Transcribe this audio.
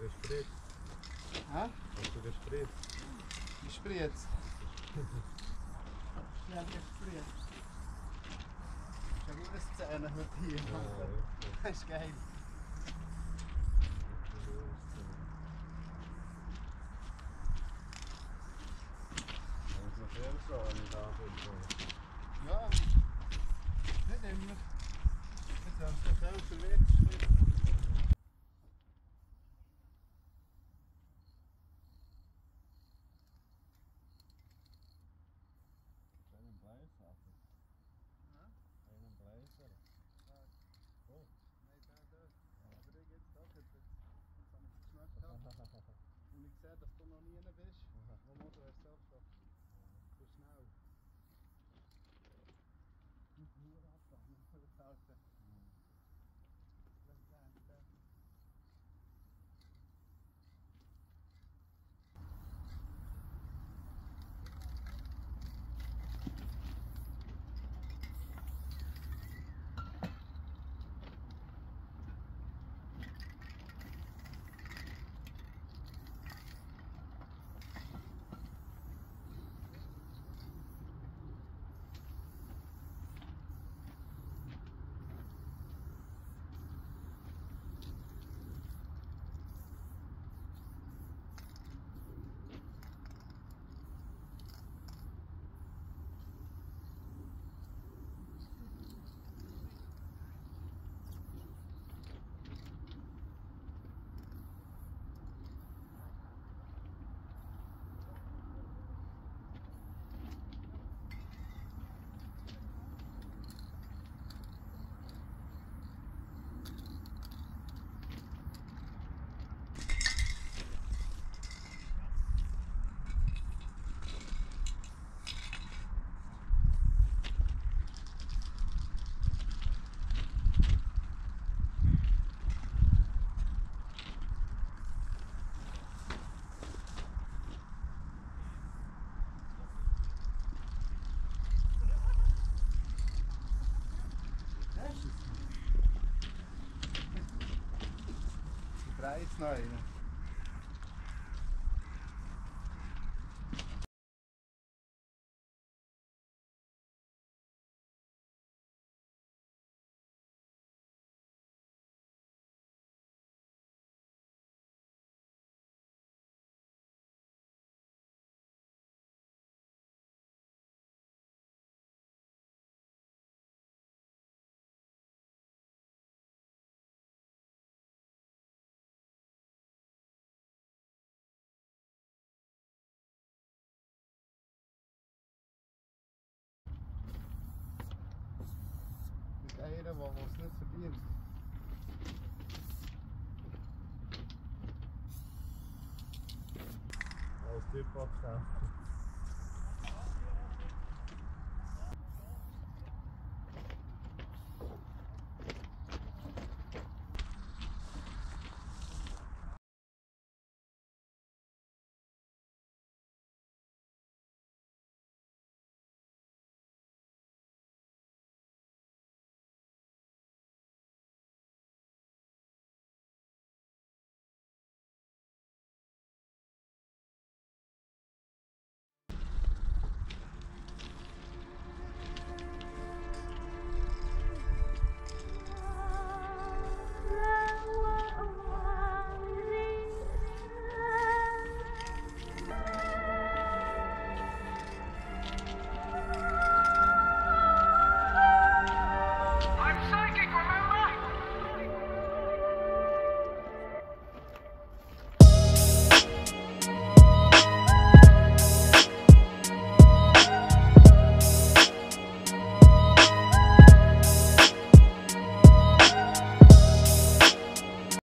Português preto. Hã? Português preto. Português preto. Já vi preto. Já vi se na rotina. É. Acho que é isso. sağlıklı. it's not even. Alev olmasını sıkayım. I'll stay pop now.